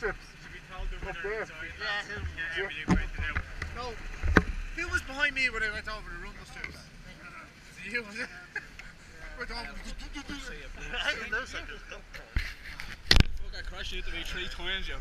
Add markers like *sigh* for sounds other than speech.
biceps. Yeah. No. Who was behind me when I went over the rumble strips? Was you, was it? Went over. *laughs* *laughs* I don't know, so- Fuck, I crashed into me three times, yo.